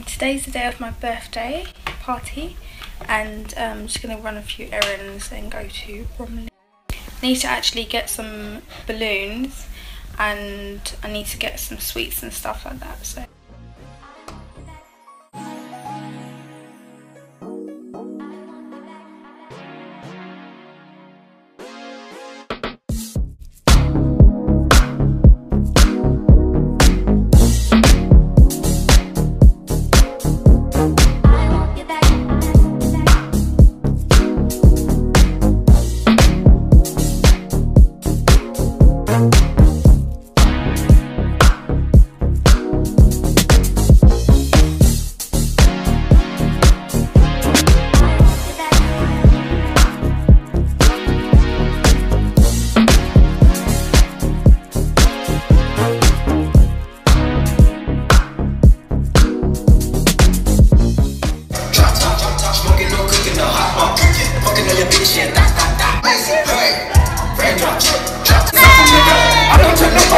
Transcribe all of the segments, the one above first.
Um, today's the day of my birthday party and um, I'm just going to run a few errands and go to Bromley. I need to actually get some balloons and I need to get some sweets and stuff like that. So.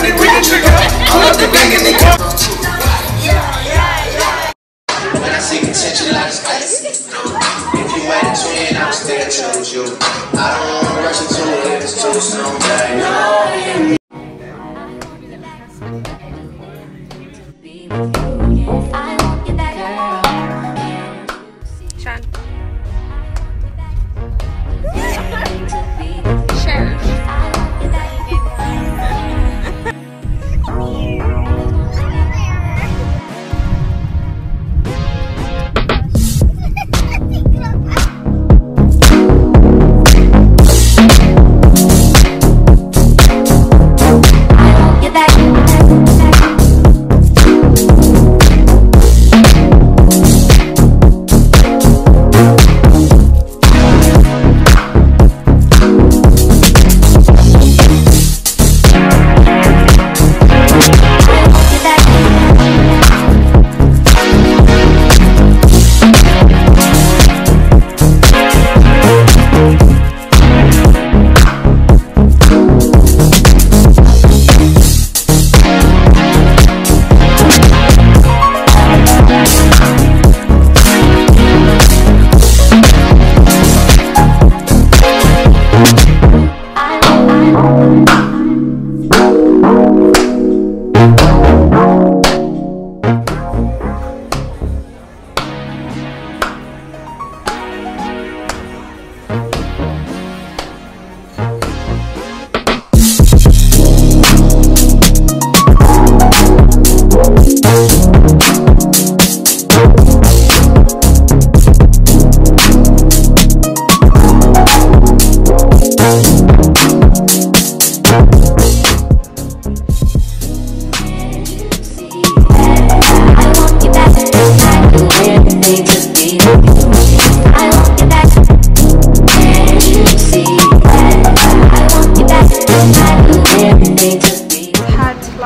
i'm the bank and they come. When I see potential, I just ice. If you had a twin, I would still choose you.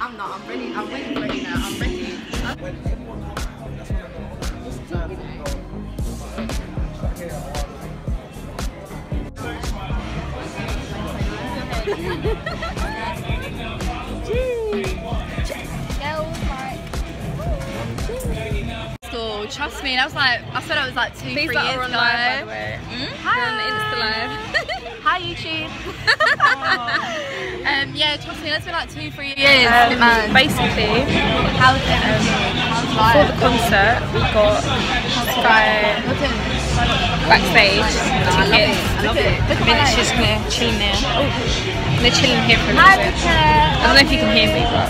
I'm not. I'm ready. I'm ready, ready now. I'm ready. Trust me, and I was like, I said I was like two, These three years ago. Live, by the way. Mm? Hi. Insta live. Hi YouTube. Um, yeah, trust me, it's been like two, three years. Um, basically, it? How's before the concert, we got Sky backstage tickets. Look at it. Look And then at it's it. just gonna chilling there. And they're chilling here for a little bit. I don't know if you can hear me, but.